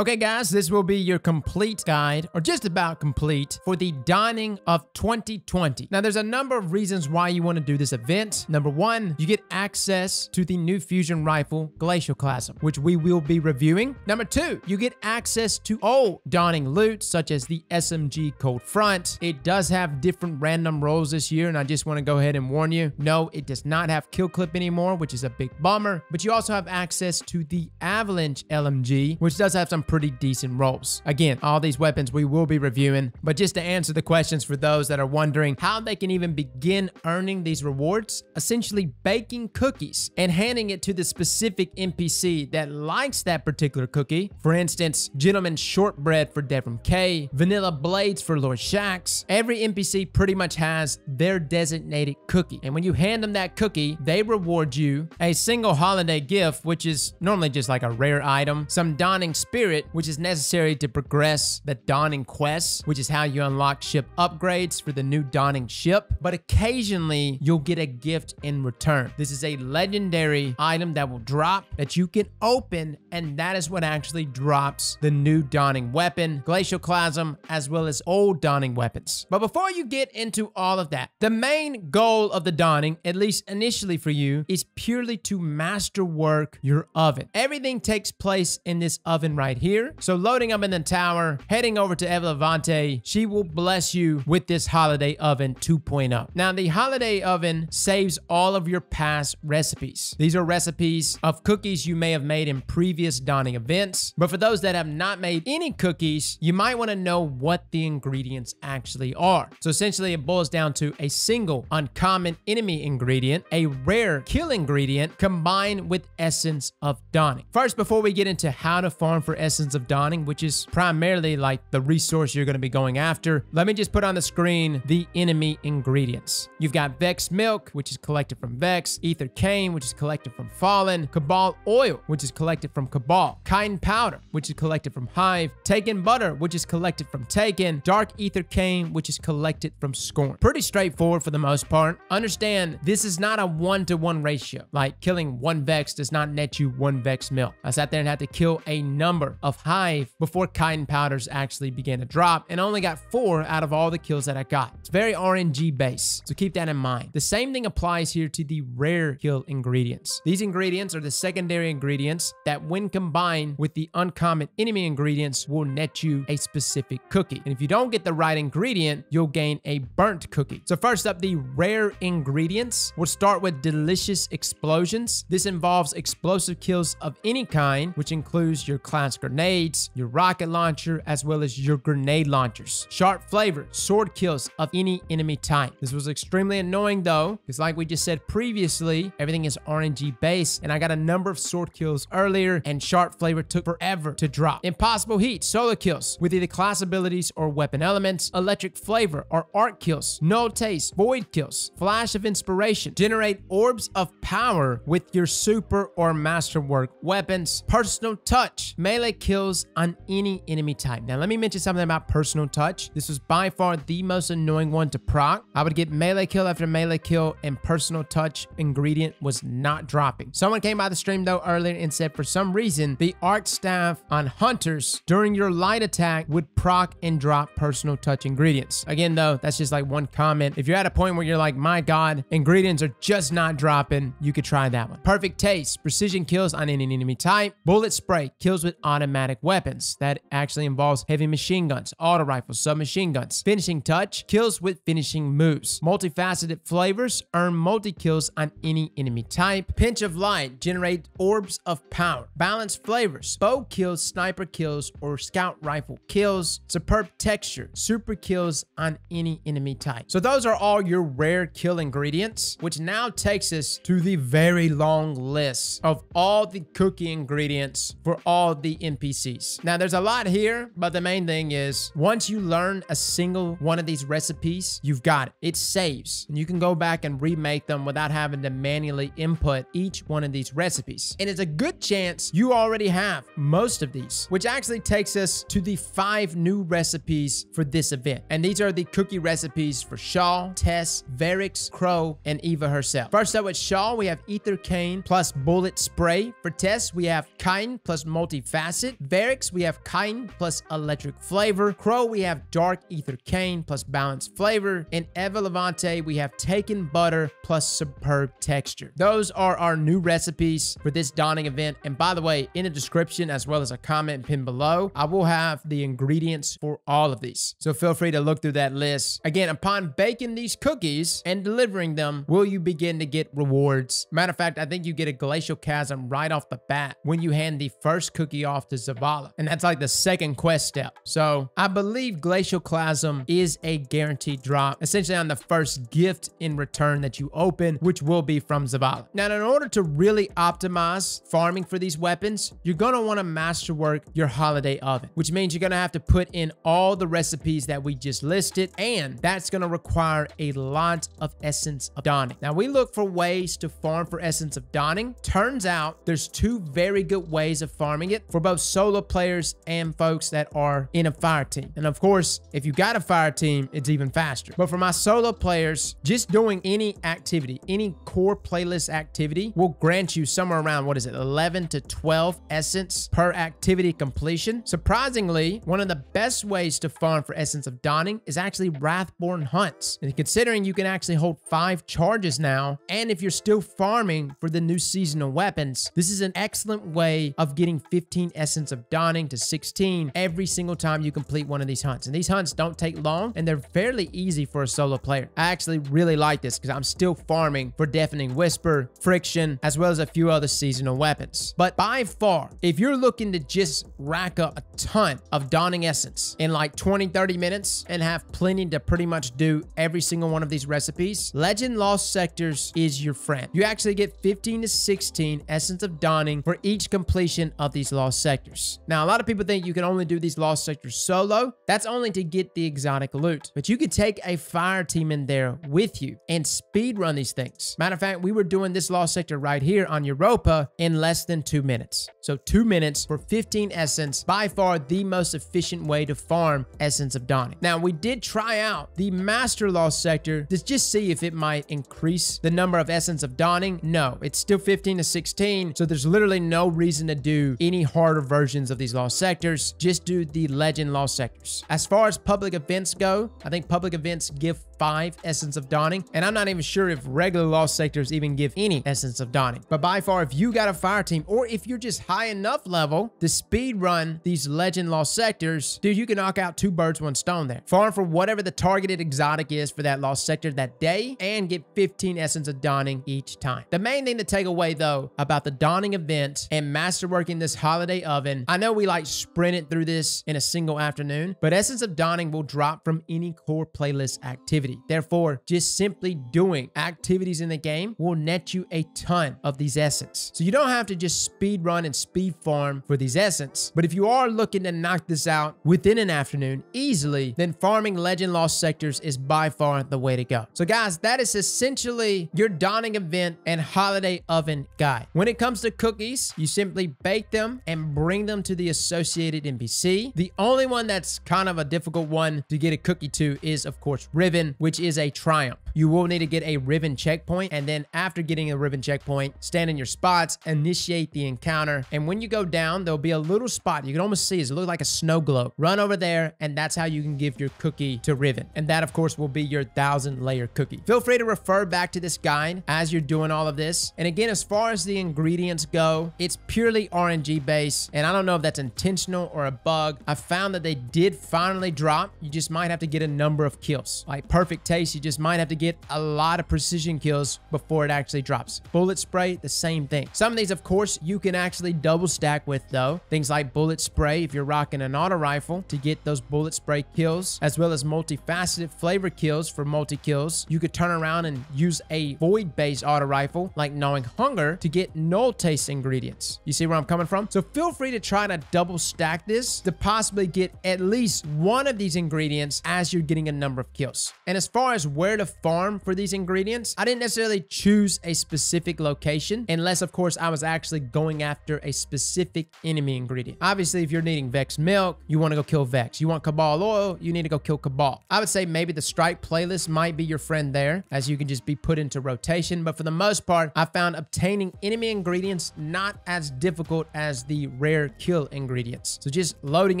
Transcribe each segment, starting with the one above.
Okay, guys, this will be your complete guide, or just about complete, for the Dawning of 2020. Now, there's a number of reasons why you want to do this event. Number one, you get access to the new fusion rifle, Glacioclasm, which we will be reviewing. Number two, you get access to old Dawning loot, such as the SMG Cold Front. It does have different random rolls this year, and I just want to go ahead and warn you, no, it does not have kill clip anymore, which is a big bummer, but you also have access to the Avalanche LMG, which does have some pretty decent rolls. Again, all these weapons we will be reviewing, but just to answer the questions for those that are wondering how they can even begin earning these rewards, essentially baking cookies and handing it to the specific NPC that likes that particular cookie. For instance, Gentleman Shortbread for Devrim Kay, Vanilla Blades for Lord Shaxx. Every NPC pretty much has their designated cookie. And when you hand them that cookie, they reward you a single holiday gift, which is normally just like a rare item, some Dawning Spirit, which is necessary to progress the Dawning quests, which is how you unlock ship upgrades for the new Dawning ship. But occasionally, you'll get a gift in return. This is a legendary item that will drop that you can open, and that is what actually drops the new Dawning weapon, Glacioclasm, as well as old Dawning weapons. But before you get into all of that, the main goal of the Dawning, at least initially for you, is purely to masterwork your oven. Everything takes place in this oven right here. So loading up in the tower, heading over to Eva Levante, she will bless you with this holiday oven 2.0. Now the holiday oven saves all of your past recipes. These are recipes of cookies you may have made in previous Dawning events. But for those that have not made any cookies, you might want to know what the ingredients actually are. So essentially it boils down to a single uncommon enemy ingredient, a rare kill ingredient combined with essence of Dawning. First, before we get into how to farm for essence of Dawning, which is primarily like the resource you're going to be going after, let me just put on the screen the enemy ingredients. You've got Vex Milk, which is collected from Vex, Ether Cane, which is collected from Fallen, Cabal Oil, which is collected from Cabal, Chitin Powder, which is collected from Hive, Taken Butter, which is collected from Taken, Dark Ether Cane, which is collected from Scorn. Pretty straightforward for the most part. Understand, this is not a one-to-one -one ratio. Like, killing one Vex does not net you one Vex Milk. I sat there and had to kill a number of Hive before Chitin Powders actually began to drop, and only got four out of all the kills that I got. It's very RNG based, so keep that in mind. The same thing applies here to the rare kill ingredients. These ingredients are the secondary ingredients that when combined with the uncommon enemy ingredients will net you a specific cookie. And if you don't get the right ingredient, you'll gain a burnt cookie. So first up, the rare ingredients. We'll start with delicious explosions. This involves explosive kills of any kind, which includes your class grenades, your rocket launcher, as well as your grenade launchers. Sharp flavor, sword kills of any enemy type. This was extremely annoying though, because like we just said previously, everything is RNG based, and I got a number of sword kills earlier, and sharp flavor took forever to drop. Impossible heat, solo kills with either class abilities or weapon elements, electric flavor or arc kills, no taste, void kills, flash of inspiration, generate orbs of power with your super or masterwork weapons, personal touch, melee kills on any enemy type. Now let me mention something about personal touch. This was by far the most annoying one to proc. I would get melee kill after melee kill and personal touch ingredient was not dropping. Someone came by the stream though earlier and said for some reason the arc staff on hunters during your light attack would proc and drop personal touch ingredients. Again though, that's just like one comment. If you're at a point where you're like, my god, ingredients are just not dropping, you could try that one. Perfect taste, precision kills on any enemy type, bullet spray kills with automatic weapons. That actually involves heavy machine guns, auto rifles, submachine guns. Finishing touch kills with finishing moves. Multifaceted flavors earn multi kills on any enemy type. Pinch of light generate orbs of power. Balanced flavors, bow kills, sniper kills, or scout rifle kills. Superb texture, super kills on any enemy type. So those are all your rare kill ingredients, which now takes us to the very long list of all the cookie ingredients for all the NPCs. Now there's a lot here, but the main thing is once you learn a single one of these recipes, you've got it. It saves and you can go back and remake them without having to manually input each one of these recipes. And it's a good chance you already have most of these, which actually takes us to the five new recipes for this event. And these are the cookie recipes for Shaw, Tess, Variks, Crow, and Eva herself. First up with Shaw, we have Ether Cane plus Bullet Spray. For Tess, we have Chitin plus Multifacet. Opposite, Variks, we have chitin plus electric flavor. Crow, we have dark ether cane plus balanced flavor. And Eva Levante, we have taken butter plus superb texture. Those are our new recipes for this Dawning event. And by the way, in the description, as well as a comment pin below, I will have the ingredients for all of these. So feel free to look through that list. Again, upon baking these cookies and delivering them, will you begin to get rewards? Matter of fact, I think you get a Glacioclasm right off the bat when you hand the first cookie off to Zavala. And that's like the second quest step. So I believe Glacioclasm is a guaranteed drop, essentially on the first gift in return that you open, which will be from Zavala. Now, in order to really optimize farming for these weapons, you're going to want to masterwork your holiday oven, which means you're going to have to put in all the recipes that we just listed, and that's going to require a lot of Essence of Dawning. Now, we look for ways to farm for Essence of Dawning. Turns out there's two very good ways of farming it for both solo players and folks that are in a fire team. And of course, if you got a fire team, it's even faster. But for my solo players, just doing any activity, any core playlist activity will grant you somewhere around, what is it, 11 to 12 essence per activity completion. Surprisingly, one of the best ways to farm for Essence of Dawning is actually Wrathborn Hunts. And considering you can actually hold five charges now, and if you're still farming for the new seasonal weapons, this is an excellent way of getting 15 Essence of Dawning to 16 every single time you complete one of these hunts. And these hunts don't take long, and they're fairly easy for a solo player. I actually really like this because I'm still farming for Deafening Whisper, Friction, as well as a few other seasonal weapons. But by far, if you're looking to just rack up a ton of Dawning Essence in like 20, 30 minutes and have plenty to pretty much do every single one of these recipes, Legend Lost Sectors is your friend. You actually get 15 to 16 Essence of Dawning for each completion of these Lost Sectors. Now, a lot of people think you can only do these Lost Sectors solo. That's only to get the exotic loot. But you could take a fire team in there with you and speed run these things. Matter of fact, we were doing this Lost Sector right here on Europa in less than two minutes. So two minutes for 15 Essence, by far the most efficient way to farm Essence of Dawning. Now, we did try out the Master Lost Sector to just see if it might increase the number of Essence of Dawning. No, it's still 15 to 16, so there's literally no reason to do any harder versions of these Lost Sectors. Just do the Legend Lost Sectors. As far as public events go, I think public events give five Essence of Dawning, and I'm not even sure if regular Lost Sectors even give any Essence of Dawning. But by far, if you got a fire team, or if you're just high enough level to speed run these Legend Lost Sectors, dude, you can knock out two birds, one stone there. Farm for whatever the targeted exotic is for that Lost Sector that day, and get 15 Essence of Dawning each time. The main thing to take away, though, about the Dawning event and masterworking this holiday oven, I know we like sprinted through this in a single afternoon, but Essence of Dawning will drop from any core playlist activity. Therefore, just simply doing activities in the game will net you a ton of these essence. So you don't have to just speed run and speed farm for these essence. But if you are looking to knock this out within an afternoon easily, then farming Legend Lost Sectors is by far the way to go. So guys, that is essentially your Dawning event and holiday oven guide. When it comes to cookies, you simply bake them and bring them to the associated NPC. The only one that's kind of a difficult one to get a cookie to is of course Riven, which is a triumph. You will need to get a Riven checkpoint, and then after getting a Riven checkpoint, stand in your spots, initiate the encounter, and when you go down, there'll be a little spot. You can almost see it. Looks like a snow globe. Run over there, and that's how you can give your cookie to Riven. And that, of course, will be your thousand layer cookie. Feel free to refer back to this guide as you're doing all of this. And again, as far as the ingredients go, it's purely RNG based, and I don't know if that's intentional or a bug. I found that they did finally drop. You just might have to get a number of kills. Like perfect taste, you just might have to get a lot of precision kills before it actually drops. Bullet spray, the same thing. Some of these, of course, you can actually double stack with though. Things like bullet spray if you're rocking an auto rifle to get those bullet spray kills, as well as multifaceted flavor kills for multi kills. You could turn around and use a void based auto rifle like Gnawing Hunger to get null taste ingredients. You see where I'm coming from? So feel free to try to double stack this to possibly get at least one of these ingredients as you're getting a number of kills. And as far as where to farm farm for these ingredients, I didn't necessarily choose a specific location unless, of course, I was actually going after a specific enemy ingredient. Obviously, if you're needing Vex milk, you want to go kill Vex. You want Cabal oil, you need to go kill Cabal. I would say maybe the strike playlist might be your friend there as you can just be put into rotation. But for the most part, I found obtaining enemy ingredients not as difficult as the rare kill ingredients. So just loading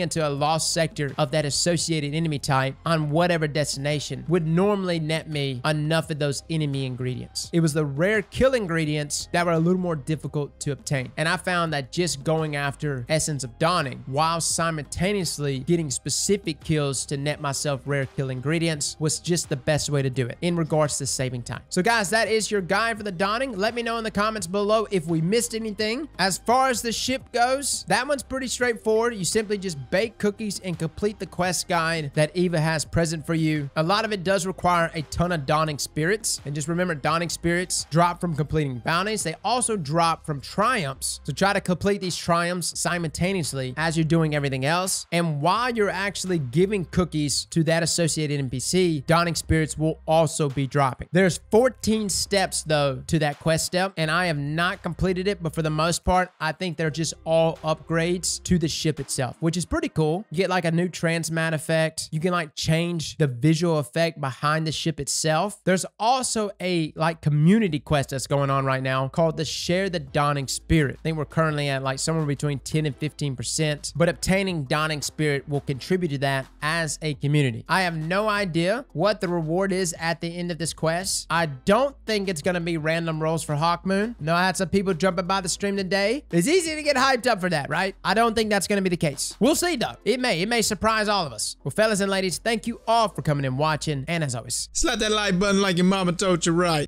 into a lost sector of that associated enemy type on whatever destination would normally net me enough of those enemy ingredients. It was the rare kill ingredients that were a little more difficult to obtain. And I found that just going after Essence of Dawning while simultaneously getting specific kills to net myself rare kill ingredients was just the best way to do it in regards to saving time. So guys, that is your guide for the Dawning. Let me know in the comments below if we missed anything. As far as the ship goes, that one's pretty straightforward. You simply just bake cookies and complete the quest guide that Eva has present for you. A lot of it does require a ton of Dawning Spirits. And just remember, Dawning Spirits drop from completing bounties. They also drop from triumphs. So try to complete these triumphs simultaneously as you're doing everything else. And while you're actually giving cookies to that associated NPC, Dawning Spirits will also be dropping. There's 14 steps though to that quest step and I have not completed it, but for the most part, I think they're just all upgrades to the ship itself, which is pretty cool. You get like a new transmat effect. You can like change the visual effect behind the ship itself. There's also a like community quest that's going on right now called the Share the Dawning Spirit. I think we're currently at like somewhere between 10 and 15%, but obtaining Dawning Spirit will contribute to that as a community. I have no idea what the reward is at the end of this quest. I don't think it's going to be random rolls for Hawkmoon. No, I had some people jumping by the stream today. It's easy to get hyped up for that, right? I don't think that's going to be the case. We'll see though. It may. It may surprise all of us. Well, fellas and ladies, thank you all for coming and watching. And as always, slap that like button like your mama told you right.